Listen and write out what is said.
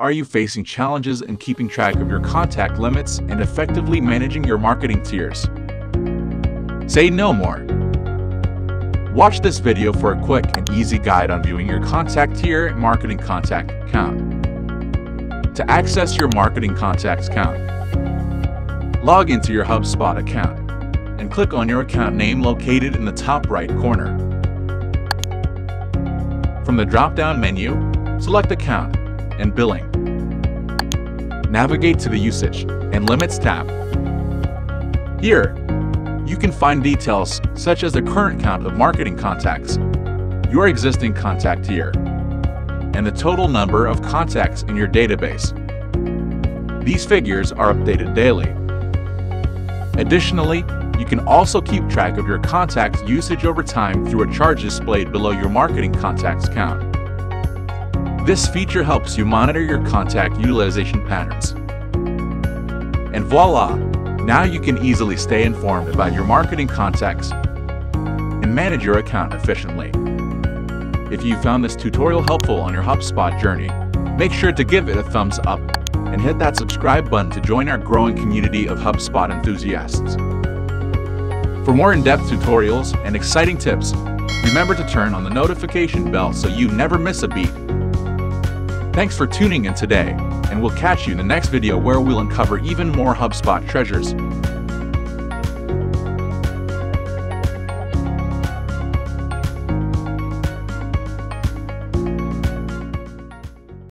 Are you facing challenges in keeping track of your contact limits and effectively managing your marketing tiers? Say no more. Watch this video for a quick and easy guide on viewing your contact tier and marketing contact count. To access your marketing contacts count, log into your HubSpot account and click on your account name located in the top right corner. From the drop-down menu, select Account and Billing. Navigate to the Usage and Limits tab. Here, you can find details such as the current count of marketing contacts, your existing contact tier, and the total number of contacts in your database. These figures are updated daily. Additionally, you can also keep track of your contacts usage over time through a chart displayed below your marketing contacts count. This feature helps you monitor your contact utilization patterns. And voila! Now you can easily stay informed about your marketing contacts and manage your account efficiently. If you found this tutorial helpful on your HubSpot journey, make sure to give it a thumbs up and hit that subscribe button to join our growing community of HubSpot enthusiasts. For more in-depth tutorials and exciting tips, remember to turn on the notification bell so you never miss a beat. Thanks for tuning in today, and we'll catch you in the next video where we'll uncover even more HubSpot treasures.